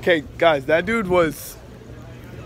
Okay, guys, that dude was.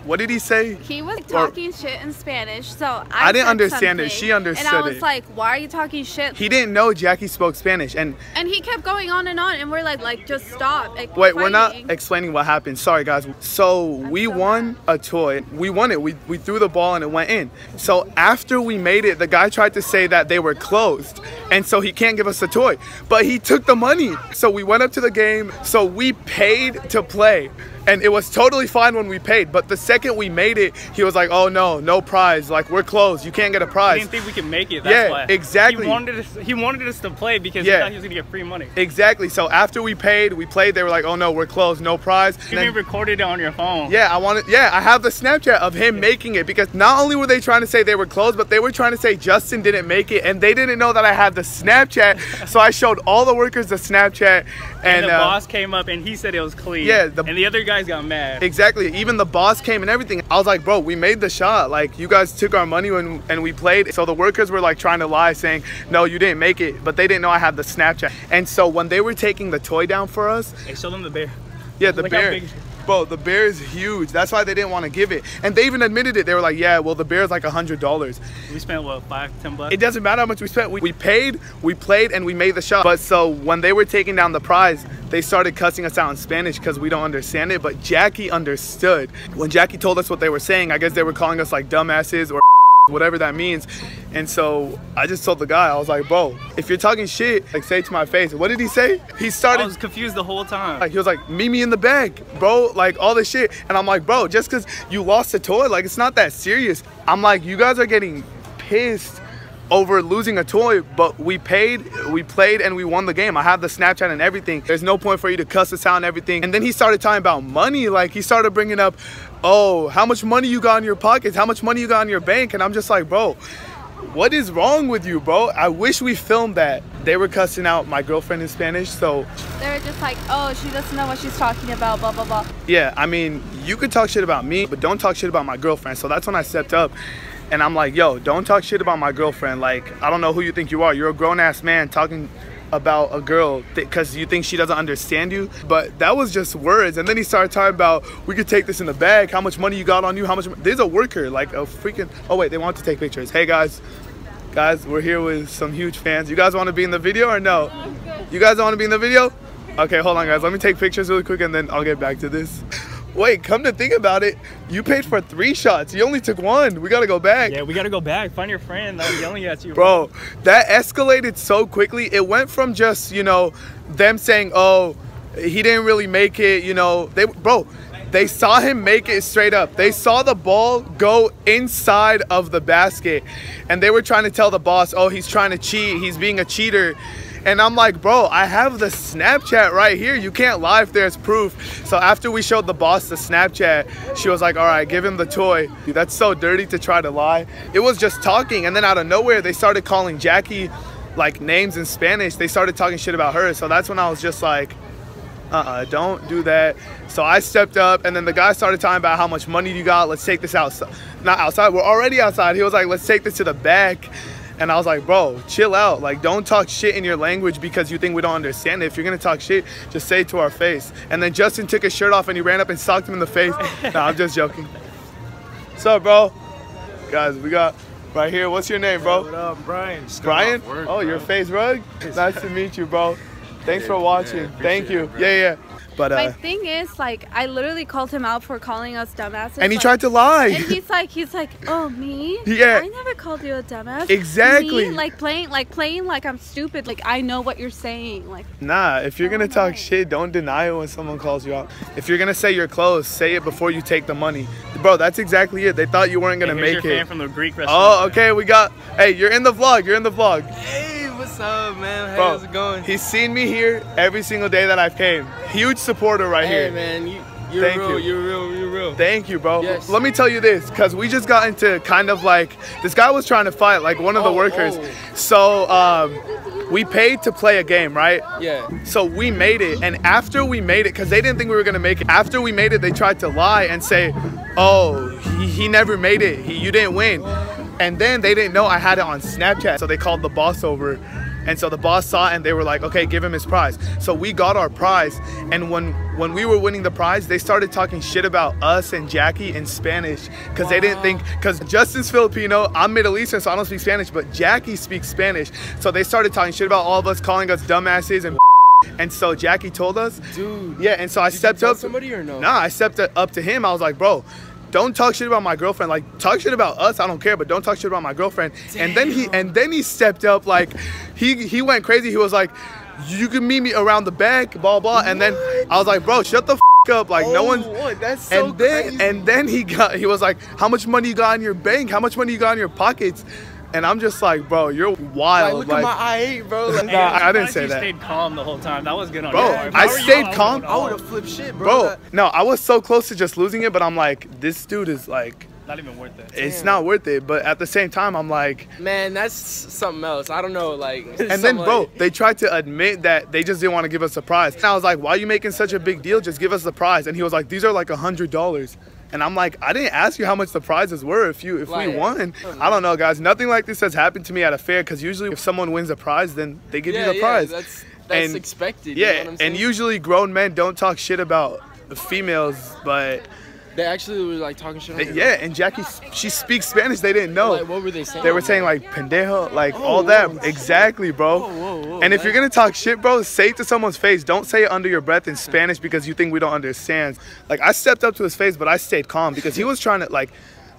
What did he say? He was talking shit in Spanish, so I, I didn't understand it. She understood it. And I was it. like, "Why are you talking shit?" He didn't know Jackie spoke Spanish, and and he kept going on and on, and we're like, "Like, just stop!" Like, Wait, we're not explaining what happened. Sorry, guys. So we so won a toy. We won it. We, we threw the ball and it went in. So after we made it, the guy tried to say that they were closed. And so he can't give us a toy. But he took the money. So we went up to the game. So we paid to play. And it was totally fine when we paid. But the second we made it, he was like, oh no, no prize. Like, we're closed. You can't get a He prize. didn't think we could make it. That's Yeah, why. exactly. He wanted us. He wanted us to play because Yeah. he thought he was gonna get free money. Exactly. So after we paid, we played. They were like, oh no, we're closed. No prize. You then- recorded it on your phone. Yeah, I wanted. Yeah, I have the Snapchat of him making it because not only were they trying to say they were closed, but they were trying to say Justin didn't make it, and they didn't know that I had the Snapchat. so I showed all the workers the Snapchat, and, And, the uh, boss came up and he said it was clean. Yeah, the- and the other guys got mad. exactly. Even the boss came and everything. I was like, bro, we made the shot. Like you guys took our money when and we played. So the workers were like trying to lie, saying, no, you didn't make it, but they didn't know I had the Snapchat. And so when they were taking the toy down for us, Hey, show them the bear. Yeah, the how bear. Bro, the bear is huge. That's why they didn't want to give it. And they even admitted it. They were like, yeah, well, the bear is like a $100. We spent what five, ten bucks. It doesn't matter how much we spent. We, we paid, we played, and we made the shot. But so when they were taking down the prize, they started cussing us out in Spanish because we don't understand it. But Jackie understood. When Jackie told us what they were saying, I guess they were calling us like dumbasses or whatever that means. And so I just told the guy, I was like, bro, if you're talking shit, like say it to my face. What did he say? He started. I was confused the whole time. like he was like, meet me in the bag, bro. Like all this shit. And I'm like, bro, just cause you lost a toy, like it's not that serious. I'm like, you guys are getting pissed over losing a toy, but we paid, we played, and we won the game. I have the Snapchat and everything. There's no point for you to cuss us out and everything. And then he started talking about money. Like he started bringing up, oh, how much money you got in your pockets? How much money you got in your bank? And I'm just like, bro, what is wrong with you, bro? I wish we filmed that. They were cussing out my girlfriend in Spanish, so They're just like, "Oh, she doesn't know what she's talking about." Blah blah blah. Yeah, I mean, you could talk shit about me, but don't talk shit about my girlfriend. So that's when I stepped up and I'm like, yo, don't talk shit about my girlfriend. Like, I don't know who you think you are. You're a grown ass man talking about a girl because you think she doesn't understand you. But that was just words. And then he started talking about, we could take this in the bag, how much money you got on you, how much. There's a worker, like a freaking. Oh, wait, they want to take pictures. Hey, guys. Guys, we're here with some huge fans. You guys want to be in the video or no? You guys want to be in the video? Okay, hold on, guys. Let me take pictures really quick and then I'll get back to this. Wait, come to think about it, you paid for three shots. You only took one. We gotta go back. yeah, we gotta go back. Find your friend that was yelling at you. Bro, that escalated so quickly. It went from just, you know, them saying, oh, he didn't really make it, you know, they, bro, they saw him make it straight up. They saw the ball go inside of the basket and they were trying to tell the boss, oh, he's trying to cheat. He's being a cheater. And I'm like, bro, I have the Snapchat right here. You can't lie if there's proof. So after we showed the boss the Snapchat, she was like, all right, give him the toy. Dude, that's so dirty to try to lie. It was just talking. And then out of nowhere, they started calling Jackie like names in Spanish. They started talking shit about her. So that's when I was just like, uh-uh, don't do that. So I stepped up and then the guy started talking about how much money you got. Let's take this outside. Not outside, we're already outside. He was like, let's take this to the back. And I was like, bro, chill out. Like, don't talk shit in your language because you think we don't understand it. If you're gonna talk shit, just say it to our face. And then Justin took his shirt off and he ran up and socked him in the face. no, I'm just joking. What's up, bro? Guys, we got right here. What's your name, bro? What up, Brian? Just Brian? work, oh, your bro. face rug? nice to meet you, bro. Thanks for watching. yeah, Thank you. it, yeah, yeah. But My uh, thing is, like, I literally called him out for calling us dumbasses. and he like- tried to lie. And he's like, he's like, oh me? Yeah. I never called you a dumbass. Exactly. Me? Like playing, like playing, like I'm stupid. Like I know what you're saying. Like Nah, if you're gonna talk shit, don't deny it when someone calls you out. If you're gonna say you're close, say it before you take the money. Bro, that's exactly it. They thought you weren't gonna Hey, here's make your it. fan from the Greek restaurant. Oh, okay, we got. Hey, you're in the vlog. You're in the vlog. What's up, man? How's it going? He's seen me here every single day that I've came. Huge supporter right hey, here. man, you, you're Thank real, you. are real, you're real. Thank you, bro. Yes. Let me tell you this, because we just got into kind of like this guy was trying to fight like one of the Oh, workers. oh. So um, we paid to play a game, right? yeah. So we made it, and after we made it, because they didn't think we were gonna make it. After we made it, they tried to lie and say, "Oh, he, he never made it. He, you didn't win." And then they didn't know I had it on Snapchat, so they called the boss over, And so the boss saw it and they were like, okay, give him his prize. So we got our prize. And when when we were winning the prize, they started talking shit about us and Jackie in Spanish because they didn't think because Justin's Filipino, I'm Middle Eastern, so I don't speak Spanish, but Jackie speaks Spanish. So they started talking shit about all of us, calling us dumbasses and. And so Jackie told us, Dude. yeah. And so I Did you stepped up. somebody or no? Nah, I stepped up to him. I was like, bro, don't talk shit about my girlfriend. Like, talk shit about us. I don't care, but don't talk shit about my girlfriend. And then he and then he stepped up. Like, he he went crazy. He was like, you can meet me around the back, blah blah. And then I was like, bro, shut the f- up. Like, no Oh, one's. what? That's so and then crazy. and then he got he was like, how much money you got in your bank? How much money you got in your pockets? And I'm just like, bro, you're like, wild. look at my I8, bro. Like, Nah, I didn't say you that. stayed calm the whole time. That was good on Bro, your part. I were you, stayed calm. I would have flipped shit, bro. bro, That- no, I was so close to just losing it, but I'm like, this dude is like, Not even worth it. it's Damn. not worth it. But at the same time, I'm like, man, that's something else. I don't know, like. and then, bro, they tried to admit that they just didn't want to give us a prize. And I was like, why are you making such a big deal? Just give us the prize. And he was like, these are like a hundred dollars. And I'm like, I didn't ask you how much the prizes were. If you if we won, I don't know, guys. Nothing like this has happened to me at a fair. Because usually, if someone wins a prize, then they give yeah, you the yeah, prize. That's that's And- expected. you know yeah, what I'm and usually grown men don't talk shit about females, but they actually were like talking shit. On you. yeah. And Jackie, she speaks Spanish. They didn't know. Like, what were they saying? They were saying like pendejo, like Oh, all that. whoa. Exactly, bro. Whoa, whoa, whoa, and if you're gonna talk shit, bro, say it to someone's face. Don't say it under your breath in Spanish because you think we don't understand. Like I stepped up to his face, but I stayed calm because he was trying to like.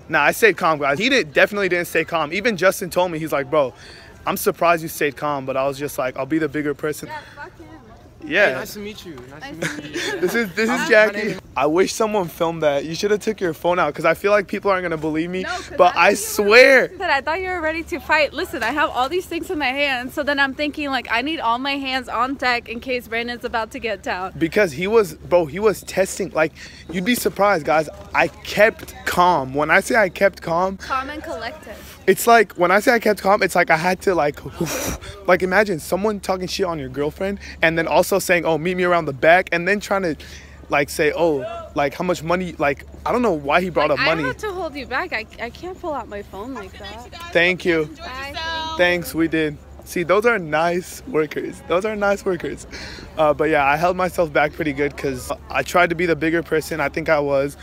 Nah, I stayed calm, guys. He did definitely didn't stay calm. Even Justin told me he's like, bro, I'm surprised you stayed calm, but I was just like, I'll be the bigger person. Yeah, fuck him. Yeah. Hey, nice to meet you. Nice, Nice to to meet meet you. you. This is this uh, My is name Jackie. is- I wish someone filmed that. You should have took your phone out because I feel like people aren't gonna believe me. No, 'cause but I I thought you were- swear, That I thought you were ready to fight. Listen, I have all these things in my hands, so then I'm thinking like I need all my hands on deck in case Brandon's about to get down. because he was bro he was testing like you'd be surprised guys i kept calm when i say i kept calm Calm and collected. It's like when i say i kept calm it's like i had to like like imagine someone talking shit on your girlfriend and then also saying oh meet me around the back and then trying to like say oh like how much money like i don't know why he brought Like, up I money have to hold you back. I, I can't pull out my phone like that. thank you Bye. thanks we did. See those are nice workers. Those are nice workers. Uh, but yeah i held myself back pretty good because i tried to be the bigger person i think i was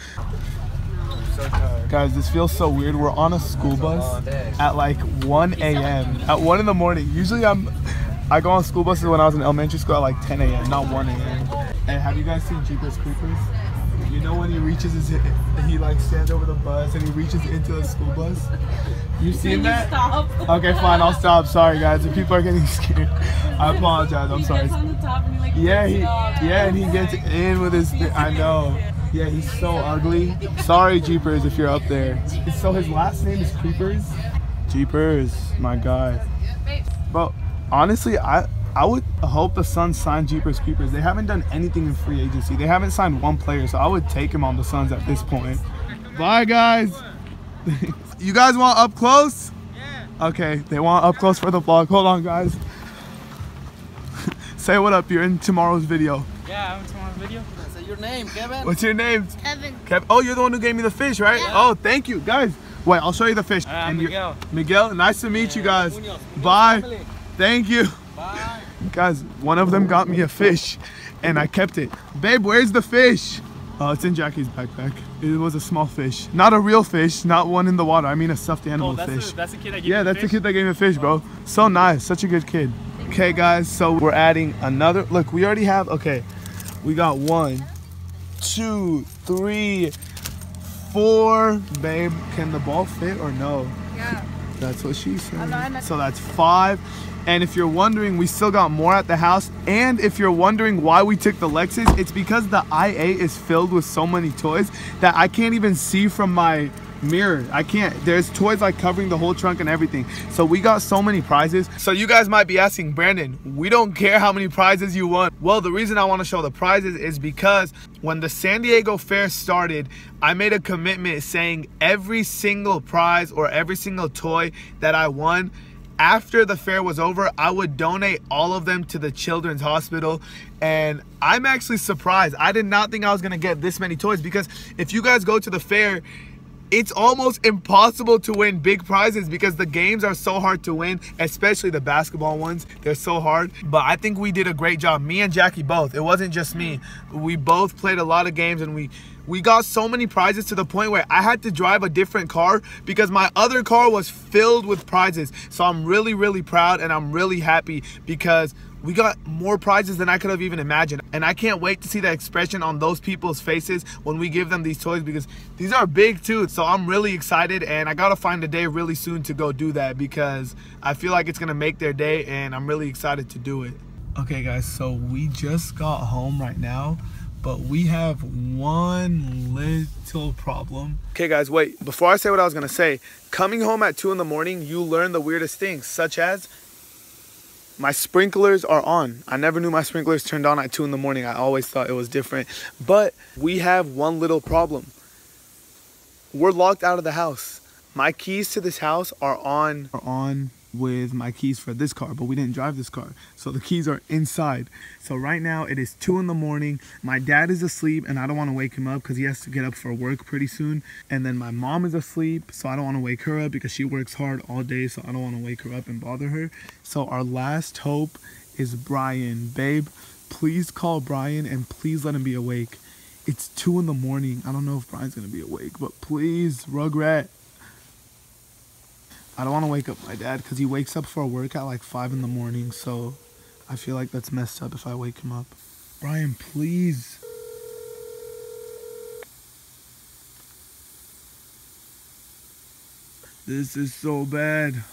Guys, this feels so weird. We're on a school bus at like 1 a.m. At 1 in the morning. Usually I'm, I go on school buses when I was in elementary school at like 10 a.m., not 1 a.m. And have you guys seen Jeepers Creepers? You know when he reaches his, he like stands over the bus and he reaches into the school bus? You seen that? Stop. Okay, fine, I'll stop. Sorry guys, if people are getting scared. I apologize, I'm sorry. on the top and he like Yeah, he yeah, and he gets in with his. I know. Yeah, he's so ugly. Sorry, Jeepers, if you're up there. So his last name is Creepers. Jeepers, my guy. But honestly, I I would hope the Suns sign Jeepers Creepers. They haven't done anything in free agency. They haven't signed one player, so I would take him on the Suns at this point. Bye, guys. you guys want up close? Yeah. Okay, they want up close for the vlog. Hold on, guys. Say what up. You're in tomorrow's video. Yeah, I'm tomorrow's video. Say your name, Kevin. What's your name? Kevin. Kev. Oh, you're the one who gave me the fish, right? Yeah. Oh, thank you, guys. Wait, I'll show you the fish. Uh, And Miguel. Miguel, nice to meet you guys. Bye. Thank you. Bye. Guys, one of them got me a fish, and I kept it. Babe, where's the fish? Oh, it's in Jackie's backpack. It was a small fish, not a real fish, not one in the water. I mean a stuffed animal Oh, that's fish. the, that's the kid that gave Yeah, you the that's the kid that gave me a fish, bro. So nice, such a good kid. Okay, guys, so we're adding another. Look, we already have. Okay, we got one, two, three, four. Babe, can the ball fit or no? Yeah. That's what she said. So that's five. And if you're wondering, we still got more at the house. And if you're wondering why we took the Lexus, it's because the i8 is filled with so many toys that I can't even see from my mirror. I can't. There's toys like covering the whole trunk and everything. So we got so many prizes. So you guys might be asking, Brandon, we don't care how many prizes you won. Well, the reason I want to show the prizes is because when the San Diego Fair started, I made a commitment saying every single prize or every single toy that I won after the fair was over, I would donate all of them to the children's hospital. And I'm actually surprised. I did not think I was gonna get this many toys because if you guys go to the fair, it's almost impossible to win big prizes because the games are so hard to win, especially the basketball ones. They're so hard. But I think we did a great job. Me and Jackie both. It wasn't just me. We both played a lot of games and we we got so many prizes to the point where I had to drive a different car because my other car was filled with prizes. So I'm really, really proud and I'm really happy because we got more prizes than I could have even imagined. And I can't wait to see the expression on those people's faces when we give them these toys because these are big too. So I'm really excited and I gotta find a day really soon to go do that because I feel like it's gonna make their day and I'm really excited to do it. Okay guys, so we just got home right now but we have one little problem. Okay guys, wait, before I say what I was gonna say, coming home at two in the morning, you learn the weirdest things, such as my sprinklers are on. I never knew my sprinklers turned on at 2 in the morning. I always thought it was different. But we have one little problem. We're locked out of the house. My keys to this house are on are on with my keys for this car, but we didn't drive this car. So the keys are inside. So right now it is 2 in the morning. My dad is asleep and I don't want to wake him up because he has to get up for work pretty soon. And then my mom is asleep, so I don't want to wake her up because she works hard all day, so I don't want to wake her up and bother her. So our last hope is Brian. Babe, please call Brian and please let him be awake. It's 2 in the morning. I don't know if Brian's going to be awake, but please, Rugrat, I don't want to wake up my dad because he wakes up for work at like 5 in the morning. So I feel like that's messed up if I wake him up. Brian, please. This is so bad.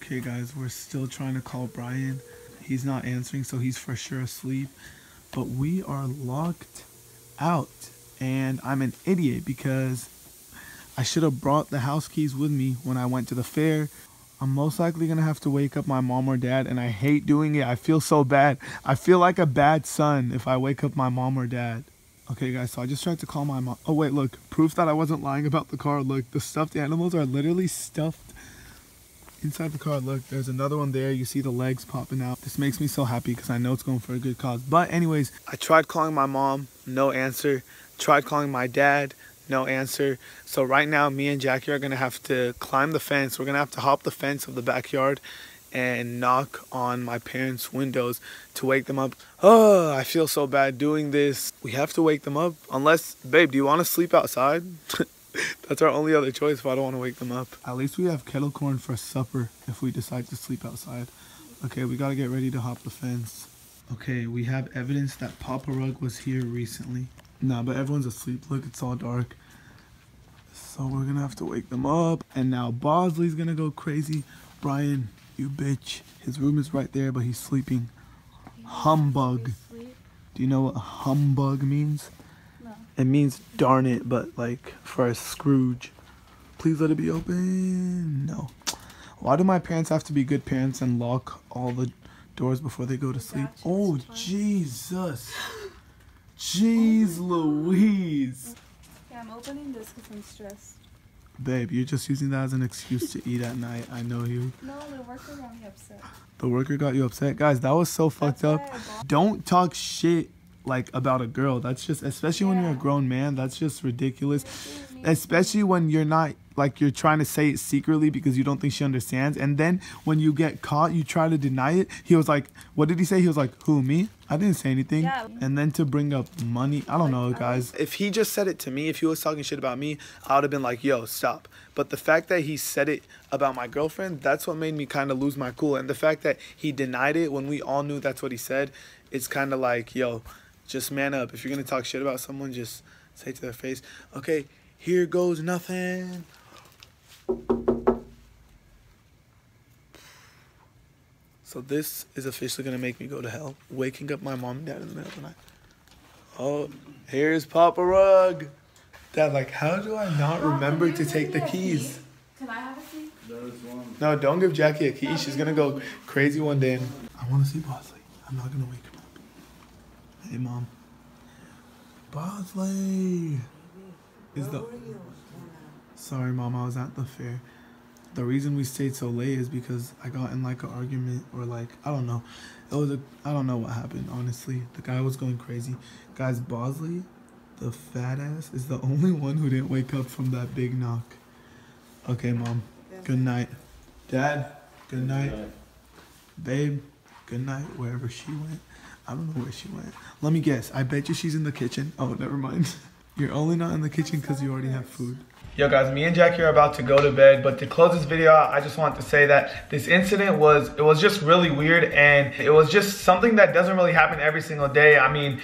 Okay, guys, we're still trying to call Brian. He's not answering, so he's for sure asleep. But we are locked out. And I'm an idiot because I should have brought the house keys with me when I went to the fair. I'm most likely to have to wake up my mom or dad, and I hate doing it. I feel so bad. I feel like a bad son if I wake up my mom or dad. Okay, guys, so I just tried to call my mom. Oh, wait, look. Proof that I wasn't lying about the car. Look, the stuffed animals are literally stuffed inside the car. Look, there's another one there. You see the legs popping out. This makes me so happy because I know it's going for a good cause. But anyways, I tried calling my mom. No answer. Tried calling my dad no answer. So right now, me and Jackie are gonna have to climb the fence. We're gonna have to hop the fence of the backyard and knock on my parents' windows to wake them up. Oh, I feel so bad doing this. We have to wake them up. Unless, babe, do you want to sleep outside? That's our only other choice if I don't want to wake them up. At least we have kettle corn for supper if we decide to sleep outside. Okay, we gotta get ready to hop the fence. Okay, we have evidence that Papa Rug was here recently. Nah, but everyone's asleep. Look, it's all dark. So we're gonna have to wake them up. And now Bosley's gonna go crazy. Brian, you bitch. His room is right there, but he's sleeping. Humbug. Do you know what humbug means? No. It means darn it, but like for a Scrooge. Please let it be open. No. Why do my parents have to be good parents and lock all the doors before they go to sleep? Oh, Jesus. Jeez Louise. Yeah, I'm opening this because I'm stressed. Babe, you're just using that as an excuse to eat at night. I know you. No, the worker got me upset. The worker got you upset? Guys, that was so That's fucked up. Don't talk shit like about a girl. That's just especially yeah. when you're a grown man, that's just ridiculous. Especially when you're not like you're trying to say it secretly because you don't think she understands. And then when you get caught, you try to deny it. He was like, what did he say? He was like, who, me? I didn't say anything. Yeah. And then to bring up money, I don't know, guys. If he just said it to me, if he was talking shit about me, I would have been like, yo, stop. But the fact that he said it about my girlfriend, that's what made me kind of lose my cool. And the fact that he denied it when we all knew that's what he said, it's kind of like, yo, just man up. If you're going to talk shit about someone, just say to their face, okay, here goes nothing. So this is officially gonna make me go to hell. Waking up my mom and dad in the middle of the night. Oh, here's Papa Rug. Dad, like, how do I not remember to take the keys? Can I have a key? There's one. No, don't give Jackie a key. She's gonna go crazy one day. I want to see Bosley. I'm not gonna wake him up. Hey, mom. Bosley. Is the Sorry, mom, I was at the fair. The reason we stayed so late is because I got in like an argument or like I don't know. It was a I don't know what happened, honestly. The guy was going crazy. Guys, Bosley The fat ass is the only one who didn't wake up from that big knock. Okay, mom. Good night. Dad, good night. Babe, good night, wherever she went. I don't know where she went. Let me guess. I bet you she's in the kitchen. Oh, never mind. You're only not in the kitchen because you already have food. Yo guys, me and Jackie are about to go to bed, but to close this video out, I just want to say that this incident was, it was just really weird and it was just something that doesn't really happen every single day. I mean,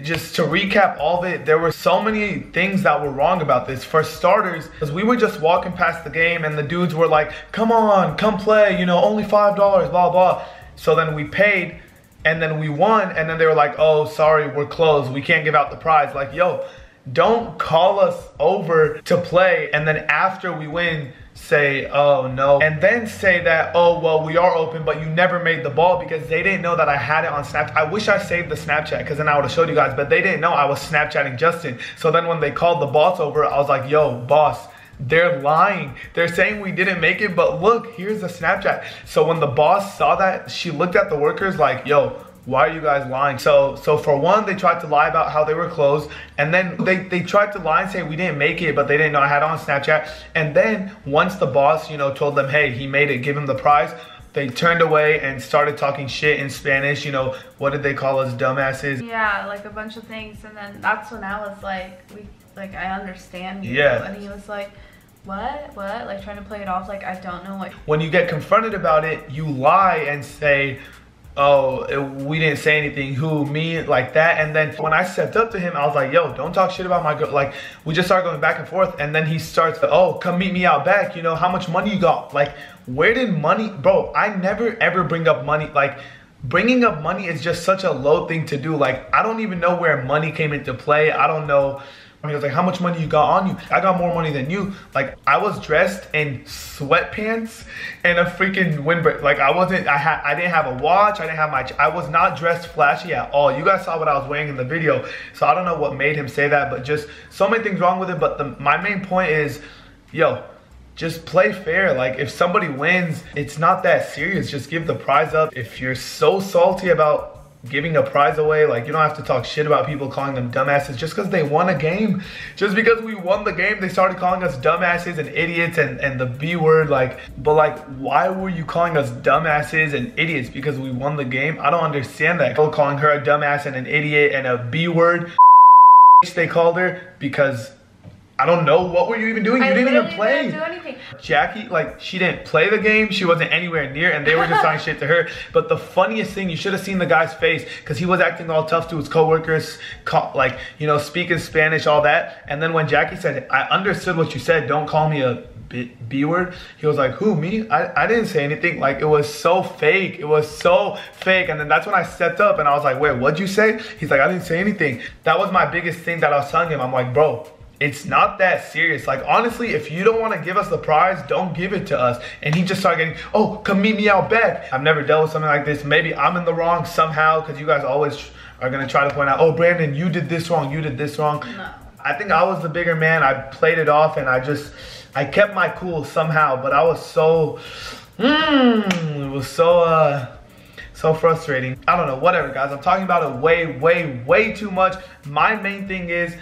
just to recap all of it, there were so many things that were wrong about this. For starters, because we were just walking past the game and the dudes were like, come on, come play, you know, only $5, blah, blah. So then we paid and then we won and then they were like, oh, sorry, we're closed. We can't give out the prize. Like, yo, don't call us over to play and then after we win, say, oh no, and then say that, oh, well, we are open, but you never made the ball because they didn't know that I had it on Snapchat. I wish I saved the Snapchat because then I would have showed you guys, but they didn't know I was Snapchatting Justin. So then when they called the boss over, I was like, yo, boss, they're lying. They're saying we didn't make it, but look, here's the Snapchat. So when the boss saw that, she looked at the workers like, yo, why are you guys lying? So so for one, they tried to lie about how they were closed, and then they, they tried to lie and say we didn't make it, but they didn't know I had on Snapchat. And then once the boss, you know, told them, hey, he made it, give him the prize, they turned away and started talking shit in Spanish. You know, what did they call us, dumbasses? Yeah, like a bunch of things. And then that's when I was like, we like I understand you. Yeah. And he was like, what what like trying to play it off like i don't know what when you get confronted about it you lie and say oh, it, we didn't say anything, who, me, like that. And then when I stepped up to him, I was like, yo, don't talk shit about my girl. Like, we just started going back and forth. And then he starts, oh, come meet me out back. You know, how much money you got? Like, where did money, bro, I never ever bring up money. Like, bringing up money is just such a low thing to do. Like, I don't even know where money came into play. I don't know he was like, how much money you got on you? I got more money than you. Like, I was dressed in sweatpants and a freaking windbreaker. Like, I wasn't, I had, I didn't have a watch. I didn't have my, I was not dressed flashy at all. You guys saw what I was wearing in the video. So I don't know what made him say that, but just so many things wrong with it. But the, my main point is, yo, just play fair. Like if somebody wins, it's not that serious. Just give the prize up. If you're so salty about giving a prize away. Like you don't have to talk shit about people calling them dumbasses just because they won a game. Just because we won the game, they started calling us dumbasses and idiots and, and the B word. Like, but like, why were you calling us dumbasses and idiots because we won the game? I don't understand that. Calling her a dumbass and an idiot and a B word. They called her because I don't know. What were you even doing? You I didn't even play. Didn't do anything. Jackie, like, she didn't play the game. She wasn't anywhere near, and they were just talking shit to her. But the funniest thing, you should have seen the guy's face because he was acting all tough to his coworkers, like, you know, speaking Spanish, all that. And then when Jackie said, I understood what you said, don't call me a B, B word, he was like, who, me? I, I didn't say anything. Like, it was so fake. It was so fake. And then that's when I stepped up and I was like, wait, what'd you say? He's like, I didn't say anything. That was my biggest thing that I was telling him. I'm like, bro, it's not that serious. Like, honestly, if you don't want to give us the prize, don't give it to us. And he just started getting, oh, come meet me out back. I've never dealt with something like this. Maybe I'm in the wrong somehow because you guys always are going to try to point out, oh, Brandon, you did this wrong. You did this wrong. No. I think I was the bigger man. I played it off and I just, I kept my cool somehow. But I was so, mmm, it was so, uh, so frustrating. I don't know, whatever, guys. I'm talking about it way, way, way too much. My main thing is,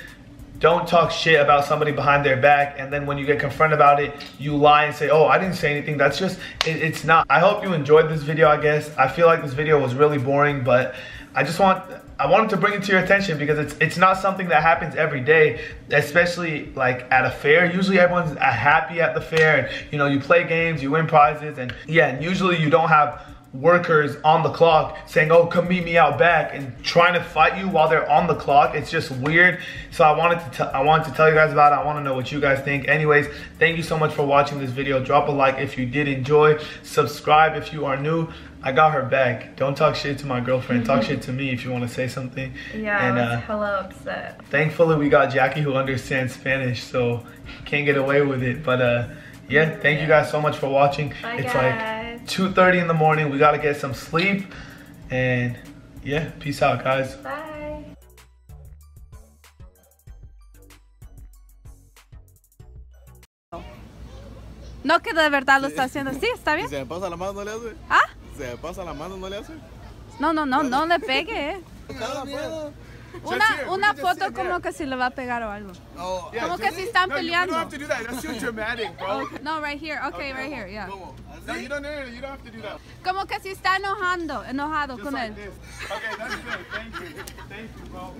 don't talk shit about somebody behind their back and then when you get confronted about it you lie and say oh i didn't say anything that's just it, it's not i hope you enjoyed this video i guess i feel like this video was really boring but i just want I wanted to bring it to your attention because it's it's not something that happens every day, especially like at a fair. Usually everyone's happy at the fair and you know you play games, you win prizes and yeah, and usually you don't have workers on the clock saying, oh, come meet me out back and trying to fight you while they're on the clock. It's just weird. So I wanted to I wanted to tell you guys about it. I want to know what you guys think. Anyways, thank you so much for watching this video. Drop a like if you did enjoy. Subscribe if you are new. I got her back. Don't talk shit to my girlfriend. Talk shit to me if you want to say something. Yeah, and, I was uh, hella upset. Thankfully, we got Jackie who understands Spanish, so can't get away with it. But uh, yeah, thank you guys so much for watching. Bye, it's guys. like 2.30 in the morning. We got to get some sleep. And yeah, peace out, guys. Bye. No que de verdad lo está haciendo. Sí, está bien. ¿Se me pasa la mano no le hace? ¿Ah? ¿Se me pasa la mano no le hace? No, no, no, no le pegue. Una, una foto como que si le va a pegar o algo. Oh, yeah, Como que si están no, peleando. You don't have to do that. That's too dramatic, bro. No, right here. Okay, right here, yeah. No, you don't, no, no, you don't have to do that. Como que si está enojando, enojado Just con like él. this. Okay, that's good. Thank you. Thank you, bro.